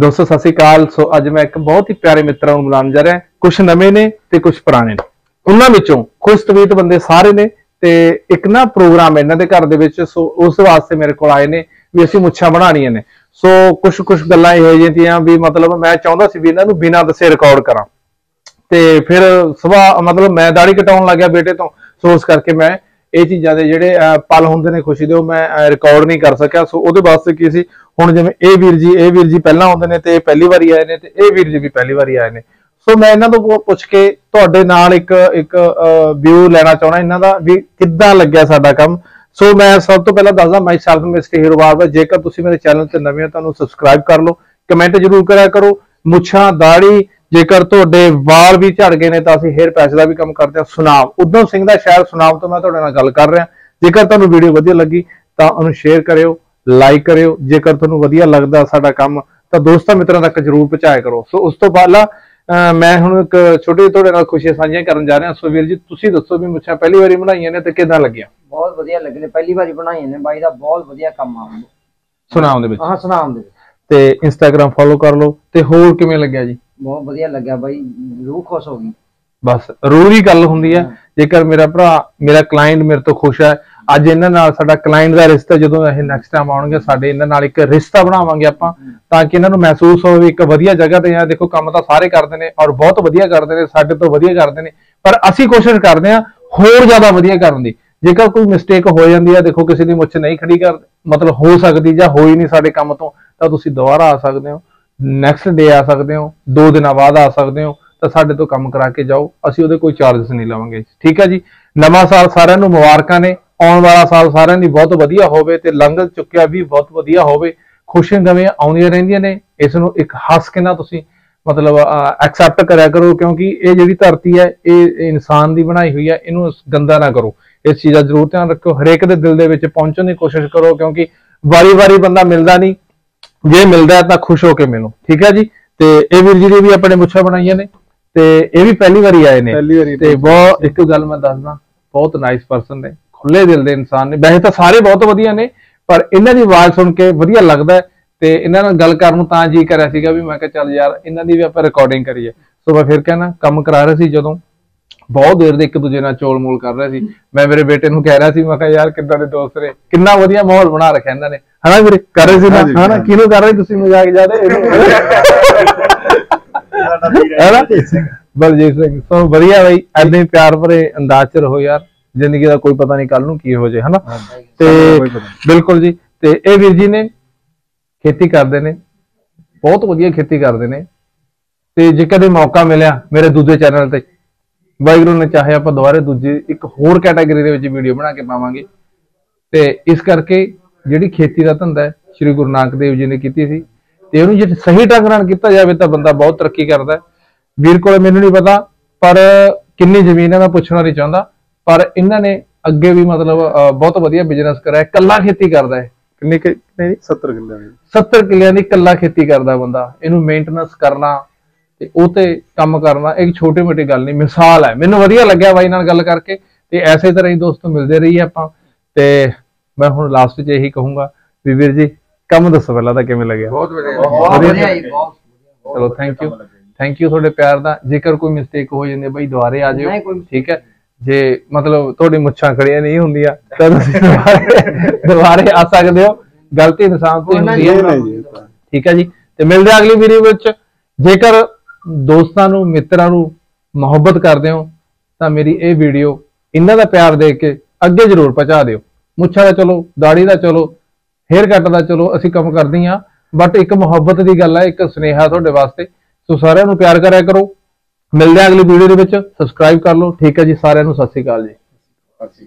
ਦੋਸਤੋ, ਸਤਿ ਸ਼੍ਰੀ ਅਕਾਲ। ਸੋ ਅੱਜ ਮੈਂ ਇੱਕ ਬਹੁਤ ਹੀ ਪਿਆਰੇ ਮਿੱਤਰਾਂ ਨੂੰ ਮਿਲਾਉਣ ਜਾ ਰਿਹਾ। ਕੁਝ ਨਵੇਂ ਨੇ ਤੇ ਕੁਝ ਪੁਰਾਣੇ ਨੇ। ਉਹਨਾਂ ਵਿੱਚੋਂ ਖੁਸ਼ ਤਵੀਤ ਬੰਦੇ ਸਾਰੇ ਨੇ ਤੇ ਇੱਕ ਨਾ ਪ੍ਰੋਗਰਾਮ ਇਹਨਾਂ ਦੇ ਘਰ ਦੇ ਵਿੱਚ। ਸੋ ਉਸ ਵਾਸਤੇ ਮੇਰੇ ਕੋਲ ਆਏ ਨੇ ਵੀ ਅਸੀਂ ਮੁੱਛਾਂ ਬਣਾਉਣੀਆਂ ਨੇ। ਸੋ ਕੁਝ ਕੁਝ ਗੱਲਾਂ ਇਹੋ ਜਿਹੀਆਂ ਤੀਆਂ ਵੀ ਮਤਲਬ ਮੈਂ ਚਾਹੁੰਦਾ ਸੀ ਵੀ ਇਹਨਾਂ ਨੂੰ ਬਿਨਾਂ ਦੱਸੇ ਰਿਕਾਰਡ ਕਰਾਂ। ਤੇ ਫਿਰ ਸਵੇਰ, ਮਤਲਬ ਮੈਂ ਦਾੜੀ ਕਟਾਉਣ ਲੱਗਿਆ ਬੇਟੇ ਤੋਂ। ਸੋ ਉਸ ਕਰਕੇ ਮੈਂ ਇਹ ਚੀਜ਼ਾਂ ਦੇ ਜਿਹੜੇ ਪਲ ਹੁੰਦੇ ਨੇ ਖੁਸ਼ੀ ਦੇ, ਉਹ ਮੈਂ ਰਿਕਾਰਡ ਨਹੀਂ ਕਰ ਸਕਿਆ। ਸੋ ਉਹਦੇ ਵਾਸਤੇ ਕੀ ਸੀ? ਹੁਣ ਜਿਵੇਂ ਇਹ ਵੀਰ ਜੀ, ਇਹ ਵੀਰ ਜੀ ਪਹਿਲਾਂ ਆਉਂਦੇ ਨੇ ਤੇ ਇਹ ਪਹਿਲੀ ਵਾਰੀ ਆਏ ਨੇ ਤੇ ਇਹ ਵੀਰ ਜੀ ਵੀ ਪਹਿਲੀ ਵਾਰੀ ਆਏ ਨੇ। ਸੋ ਮੈਂ ਇਹਨਾਂ ਤੋਂ ਪੁ- ਪੁੱਛ ਕੇ ਤੁਹਾਡੇ ਨਾਲ ਇੱਕ ਇੱਕ ਵਿਊ ਲੈਣਾ ਚਾਹਣਾ ਇਹਨਾਂ ਦਾ ਵੀ ਕਿੱਦਾਂ ਲੱਗਿਆ ਸਾਡਾ ਕੰਮ? ਸੋ ਮੈਂ ਸਭ ਤੋਂ ਪਹਿਲਾਂ ਦੱਸਦਾ myself mister hero Baba ਜੇਕਰ ਤੁਸੀਂ ਮੇਰੇ ਚੈਨਲ ਤੇ ਨਵੇਂ ਹੋ ਤੁਹਾਨੂੰ ਸਬਸਕ੍ਰਾਈਬ ਕਰ ਲਓ। ਕਮੈਂਟ ਜ਼ਰੂਰ ਕਰਿਆ ਕਰੋ। ਮੁੱਛਾਂ ਦਾੜੀ ਜੇਕਰ ਤੁਹਾਡੇ ਵਾਲ ਵੀ ਝੜ ਗਏ ਨੇ ਤਾਂ ਅਸੀਂ ਹੇਅਰ ਪੈਚ ਦਾ ਵੀ ਕੰਮ ਕਰਦੇ ਹਾਂ। ਸੁਨਾਮ। ਉਦਮ ਸਿੰਘ ਦਾ ਸ਼ਹਿਰ ਸੁਨਾਮ ਤੋਂ ਮੈਂ ਤੁਹਾਡੇ ਨਾਲ ਗੱਲ ਕਰ ਰਿਹਾ। ਜੇਕਰ ਤੁਹਾਨੂੰ ਵੀਡੀਓ ਵਧੀਆ ਲੱਗੀ ਤਾਂ ਉਹਨੂੰ ਸ਼ੇਅਰ ਕਰਿਓ ਲਾਈਕ ਕਰਿਓ। ਜੇਕਰ ਤੁਹਾਨੂੰ ਵਧੀਆ ਲੱਗਦਾ ਸਾਡਾ ਕੰਮ ਤਾਂ ਦੋਸਤਾਂ ਮਿੱਤਰਾਂ ਤੱਕ ਜਰੂਰ ਪਹੁੰਚਾਇਆ ਕਰੋ। ਸੋ ਉਸ ਤੋਂ ਪਹਿਲਾਂ ਮੈਂ ਹੁਣ ਇੱਕ ਛੋਟੀ ਜਿਹੀ ਤੁਹਾਡੇ ਨਾਲ ਖੁਸ਼ੀਆਂ ਸਾਂਝੀਆਂ ਕਰਨ ਜਾ ਰਿਹਾ। ਸੋ ਵੀਰ ਜੀ ਤੁਸੀਂ ਦੱਸੋ ਵੀ ਮੁੱਛਾਂ ਪਹਿਲੀ ਵਾਰੀ ਬਣਾਈਆਂ ਨੇ ਤੇ ਕਿਦਾਂ ਲੱਗੀਆਂ? ਬਹੁਤ ਵਧੀਆ ਲੱਗੇ ਨੇ। ਪਹਿਲੀ ਵਾਰੀ ਬਣਾਈਆਂ ਨੇ ਬਾਈ ਦਾ ਬਹੁਤ ਵਧੀਆ ਕੰਮ ਆ। ਸੁਨਾਮ ਦੇ ਵਿੱਚ? ਆਹ ਸੁਣਾਉਣ ਦੇ ਤੇ ਇੰਸਟਾਗ੍ਰam ਫੋਲੋ ਕਰ ਲਓ। ਤੇ ਹੋਰ ਕਿਵੇਂ ਲੱਗਿਆ ਜੀ? ਬਹੁਤ ਵਧੀਆ ਲੱਗਿਆ ਬਾਈ ਰੂਹ ਖੁਸ਼ ਹੋ ਗਈ। ਬਸ ਰੂਰੀ ਗੱਲ ਹੁੰਦੀ ਹੈ ਜੇਕਰ ਮੇਰਾ ਭਰਾ ਮੇਰਾ ਕਲਾਇੰਟ ਮੇਰੇ ਤੋਂ ਖੁਸ਼ ਹੈ ਅੱਜ ਇਹਨਾਂ ਨਾਲ ਸਾਡਾ ਕਲਾਇੰਟ ਦਾ ਰਿਸ਼ਤਾ ਜਦੋਂ ਇਹ ਨੈਕਸਟ ਟਾਈਮ ਆਉਣਗੇ ਸਾਡੇ ਇਹਨਾਂ ਨਾਲ ਇੱਕ ਰਿਸ਼ਤਾ ਬਣਾਵਾਂਗੇ ਆਪਾਂ ਤਾਂ ਕਿ ਇਹਨਾਂ ਨੂੰ ਮਹਿਸੂਸ ਹੋਵੇ ਇੱਕ ਵਧੀਆ ਜਗ੍ਹਾ ਤੇ ਆ। ਦੇਖੋ ਕੰਮ ਤਾਂ ਸਾਰੇ ਕਰਦੇ ਨੇ ਔਰ ਬਹੁਤ ਵਧੀਆ ਕਰਦੇ ਨੇ ਸਾਡੇ ਤੋਂ ਵਧੀਆ ਕਰਦੇ ਨੇ ਪਰ ਅਸੀਂ ਕੋਸ਼ਿਸ਼ ਕਰਦੇ ਹਾਂ ਹੋਰ ਜ਼ਿਆਦਾ ਵਧੀਆ ਕਰਨ ਦੀ। ਜੇਕਰ ਕੋਈ ਮਿਸਟੇਕ ਹੋ ਜਾਂਦੀ ਹੈ ਦੇਖੋ ਕਿਸੇ ਦੀ ਮੁੱਛ ਨਹੀਂ ਖੜੀ ਕਰ ਮਤਲਬ ਹੋ ਸਕਦੀ ਜਾਂ ਹੋਈ ਨਹੀਂ ਸਾਡੇ ਕੰਮ ਤੋਂ ਤਾਂ ਤੁਸੀਂ ਦੁਬਾਰਾ ਆ ਸਕਦੇ ਹੋ। ਨੈਕਸਟ ਡੇ ਆ ਸਕਦੇ ਹੋ, ਦੋ ਦਿਨਾਂ ਬਾਅਦ ਆ ਸਕਦੇ ਹੋ, ਤਾਂ ਸਾਡੇ ਤੋਂ ਕੰਮ ਕਰਾ ਕੇ ਜਾਓ, ਅਸੀਂ ਉਹਦੇ ਕੋਈ ਚਾਰजेस ਨਹੀਂ ਲਵਾਂਗੇ। ਠੀਕ ਹੈ ਜੀ? ਨਵਾਂ ਸਾਲ ਸਾਰਿਆਂ ਨੂੰ ਮੁਬਾਰਕਾਂ ਨੇ, ਆਉਣ ਵਾਲਾ ਸਾਲ ਸਾਰਿਆਂ ਦੀ ਬਹੁਤ ਵਧੀਆ ਹੋਵੇ ਤੇ ਲੰਘ ਚੁੱਕਿਆ ਵੀ ਬਹੁਤ ਵਧੀਆ ਹੋਵੇ। ਖੁਸ਼ੀਆਂ ਗਮੀਆਂ ਆਉਂਦੀਆਂ ਰਹਿੰਦੀਆਂ ਨੇ, ਇਸ ਨੂੰ ਇੱਕ ਹੱਸ ਕੇ ਨਾ ਤੁਸੀਂ ਮਤਲਬ ਐਕਸੈਪਟ ਕਰਿਆ ਕਰੋ, ਕਿਉਂਕਿ ਇਹ ਜਿਹੜੀ ਧਰਤੀ ਹੈ, ਇਹ ਇਨਸਾਨ ਦੀ ਬਣਾਈ ਹੋਈ ਹੈ, ਇਹਨੂੰ ਗੰਦਾ ਨਾ ਕਰੋ। ਇਸ ਚੀਜ਼ ਦਾ ਜ਼ਰੂਰ ਧਿਆਨ ਰੱਖੋ ਹਰੇਕ ਦੇ ਦਿਲ ਦੇ ਵਿੱਚ ਪਹੁੰਚਣ ਦੀ ਕੋਸ਼ਿਸ਼ ਕਰੋ, ਕਿਉਂਕਿ ਵਾਰੀ-ਵਾਰੀ ਬੰਦਾ ਮਿਲਦਾ ਨਹੀਂ ਜੇ ਮਿਲਦਾ ਹੈ ਤਾਂ ਖੁਸ਼ ਹੋ ਕੇ ਮਿਲੋ ਠੀਕ ਹੈ ਜੀ? ਤੇ ਇਹ ਵੀਰ ਜੀ ਨੇ ਵੀ ਆਪਣੇ ਮੁੱਛਾਂ ਬਣਾਈਆਂ ਨੇ ਤੇ ਇਹ ਵੀ ਪਹਿਲੀ ਵਾਰੀ ਆਏ ਨੇ ਪਹਿਲੀ ਵਾਰੀ ਤੇ ਬਹੁਤ ਇੱਕ ਗੱਲ ਮੈਂ ਦੱਸਦਾ ਬਹੁਤ ਨਾਈਸ ਪਰਸਨ ਨੇ ਖੁੱਲੇ ਦਿਲ ਦੇ ਇਨਸਾਨ ਨੇ। ਵੈਸੇ ਤਾਂ ਸਾਰੇ ਬਹੁਤ ਵਧੀਆ ਨੇ ਪਰ ਇਹਨਾਂ ਦੀ ਆਵਾਜ਼ ਸੁਣ ਕੇ ਵਧੀਆ ਲੱਗਦਾ ਤੇ ਇਹਨਾਂ ਨਾਲ ਗੱਲ ਕਰਨ ਨੂੰ ਤਾਂ ਜੀ ਕਰਿਆ ਸੀਗਾ ਵੀ ਮੈਂ ਕਿਹਾ ਚੱਲ ਯਾਰ ਇਹਨਾਂ ਦੀ ਵੀ ਆਪਾਂ ਰਿਕਾਰਡਿੰਗ ਕਰੀਏ। ਸੋ ਮੈਂ ਫਿਰ ਕਹਿਣਾ ਕੰਮ ਕਰਾ ਰਹੇ ਸੀ ਜਦੋਂ ਬਹੁਤ ਦੇਰ ਦੇ ਇੱਕ ਦੂਜੇ ਨਾਲ ਚੋਲ ਮੋਲ ਕਰ ਰਹੇ ਸੀ। ਮੈਂ ਮੇਰੇ ਬੇਟੇ ਨੂੰ ਕਹਿ ਰਿਹਾ ਸੀ ਮੈਂ ਕਿਹਾ ਯਾਰ ਕਿੱਦਾਂ ਦੇ ਦੋਸਤ ਨੇ ਕਿੰਨਾ ਵਧੀਆ ਮਾਹੌਲ ਬਣਾ ਰੱਖਿਆ ਇਹਨਾਂ ਨੇ। ਹਨਾ ਵੀਰੇ? ਕਰ ਰਹੇ ਸੀ ਨਾ? ਹਾਂਜੀ, ਹਨਾ? ਕਿਹਨੂੰ ਕਰ ਰਹੇ? ਤੁਸੀਂ ਮਜ਼ਾਕ ਜ਼ਿਆਦਾ ਹੈਨਾ? ਬਲਜੀਤ ਸਿੰਘ ਸੋ ਵਧੀਆ ਬਈ। ਐਦਾਂ ਹੀ ਪਿਆਰ ਭਰੇ ਅੰਦਾਜ਼ ਚ ਰਹੋ ਯਾਰ। ਜ਼ਿੰਦਗੀ ਦਾ ਕੋਈ ਪਤਾ ਨਹੀਂ ਕੱਲ ਨੂੰ ਕੀ ਹੋ ਜਾਏ ਹਨਾ? ਤੇ ਕੋਈ ਪਤਾ ਨਹੀਂ। ਬਿਲਕੁਲ ਜੀ। ਤੇ ਇਹ ਵੀਰ ਜੀ ਨੇ ਖੇਤੀ ਕਰਦੇ ਨੇ। ਬਹੁਤ ਵਧੀਆ ਖੇਤੀ ਕਰਦੇ ਨੇ। ਤੇ ਜੇ ਕਦੇ ਮੌਕਾ ਮਿਲਿਆ ਮੇਰੇ ਦੂਜੇ ਚੈਨਲ ਤੇ ਵਾਹਿਗੁਰੂ ਨੇ ਚਾਹਿਆ ਆਪਾਂ ਦੁਬਾਰੇ ਦੂਜੀ ਇੱਕ ਹੋਰ ਕੈਟਾਗਰੀ ਦੇ ਵਿੱਚ ਵੀਡੀਓ ਬਣਾ ਕੇ ਪਾਵਾਂਗੇ। ਤੇ ਇਸ ਕਰਕੇ ਜਿਹੜੀ ਖੇਤੀ ਦਾ ਧੰਦਾ ਹੈ ਸ੍ਰੀ ਗੁਰੂ ਨਾਨਕ ਦੇਵ ਜੀ ਨੇ ਕੀਤੀ ਸੀ ਤੇ ਉਹਨੂੰ ਜੇ ਸਹੀ ਢੰਗ ਨਾਲ ਕੀਤਾ ਜਾਵੇ ਤਾਂ ਬੰਦਾ ਬਹੁਤ ਤਰੱਕੀ ਕਰਦਾ ਹੈ। ਵੀਰ ਕੋਲੇ ਮੈਨੂੰ ਨਹੀਂ ਪਤਾ ਪਰ ਕਿੰਨੀ ਜ਼ਮੀਨ ਹੈ ਮੈਂ ਪੁੱਛਣਾ ਨਹੀਂ ਚਾਹੁੰਦਾ ਪਰ ਇਹਨਾਂ ਨੇ ਅੱਗੇ ਵੀ ਮਤਲਬ ਬਹੁਤ ਵਧੀਆ ਬਿਜ਼ਨਸ ਕਰਿਆ ਕੱਲਾ ਖੇਤੀ ਕਰਦਾ ਹੈ। ਕਿੰਨੀ ਕਿ ਨਹੀਂ 70 ਕਿੱਲੇ ਦੀ। 70 ਕਿੱਲਿਆਂ ਦੀ ਕੱਲਾ ਖੇਤੀ ਕਰਦਾ ਬੰਦਾ ਇਹਨੂੰ ਮੇਨਟੇਨੈਂਸ ਕਰਨਾ ਤੇ ਉਹ ਤੇ ਕੰਮ ਕਰਨਾ ਇੱਕ ਛੋਟੀ ਮੋਟੀ ਗੱਲ ਨਹੀਂ ਮਿਸਾਲ ਹੈ। ਮੈਨੂੰ ਵਧੀਆ ਲੱਗਿਆ ਬਾਈ ਨਾਲ ਗੱਲ ਕਰਕੇ ਤੇ ਐਸੇ ਤਰ੍ਹਾਂ ਹੀ ਦੋਸਤੋ ਮਿਲਦੇ ਰਹੀਏ ਆਪਾਂ ਤੇ ਮੈਂ ਹੁਣ ਲਾਸਟ 'ਚ ਇਹੀ ਕਹੂੰਗਾ ਵੀ ਵੀਰ ਜੀ ਕੰਮ ਦੱਸੋ ਪਹਿਲਾਂ ਤਾਂ ਕਿਵੇਂ ਲੱਗਿਆ? ਬਹੁਤ ਵਧੀਆ ਬਹੁਤ ਵਧੀਆ ਜੀ ਬਹੁਤ ਚਲੋ ਥੈਂਕ ਯੂ ਥੈਂਕ ਯੂ ਤੁਹਾਡੇ ਪਿਆਰ ਦਾ। ਜੇਕਰ ਕੋਈ ਮਿਸਟੇਕ ਹੋ ਜਾਂਦੀ ਹੈ ਬਾਈ ਦੁਬਾਰੇ ਆ ਜਿਓ ਠੀਕ ਹੈ? ਜੇ ਮਤਲਬ ਤੁਹਾਡੀ ਮੁੱਛਾਂ ਖੜੀਆਂ ਨਹੀਂ ਹੁੰਦੀਆਂ ਤਾਂ ਤੁਸੀਂ ਦੁਬਾਰੇ ਆ ਸਕਦੇ ਹੋ। ਗਲਤੀ ਇਨਸਾਨ ਤੋਂ ਹੁੰਦੀ ਹੈ। ਠੀਕ ਹੈ ਜੀ? ਤੇ ਮਿਲਦੇ ਅਗਲੀ ਵੀਡੀਓ ਵਿੱਚ। ਜੇਕਰ ਦੋਸਤਾਂ ਨੂੰ ਮਿੱਤਰਾਂ ਨੂੰ ਮੁਹੱਬਤ ਕਰਦੇ ਹੋ ਤਾਂ ਮੇਰੀ ਇਹ ਵੀਡੀਓ ਇਹਨਾਂ ਦਾ ਪਿਆਰ ਦੇਖ ਕੇ ਅੱਗੇ ਜ਼ਰੂਰ ਪਹੁੰਚਾ ਦਿਓ। ਮੁੱਛਾਂ ਦਾ ਚਲੋ ਦਾੜੀ ਦਾ ਚਲੋ ਹੇਅਰ ਕੱਟ ਦਾ ਚਲੋ, ਅਸੀਂ ਕੰਮ ਕਰਦੇ ਹਾਂ। ਬਟ ਇੱਕ ਮੁਹੱਬਤ ਦੀ ਗੱਲ ਹੈ, ਇੱਕ ਸੁਨੇਹਾ ਤੁਹਾਡੇ ਵਾਸਤੇ। ਸੋ ਸਾਰਿਆਂ ਨੂੰ ਪਿਆਰ ਕਰਿਆ ਕਰੋ। ਮਿਲਦੇ ਹਾਂ ਅਗਲੀ ਵੀਡੀਓ ਦੇ ਵਿੱਚ। ਸਬਸਕ੍ਰਾਈਬ ਕਰ ਲਓ। ਠੀਕ ਹੈ ਜੀ, ਸਾਰਿਆਂ ਨੂੰ ਸਤਿ ਸ਼੍ਰੀ ਅਕਾਲ ਜੀ। ਅੱਛੀ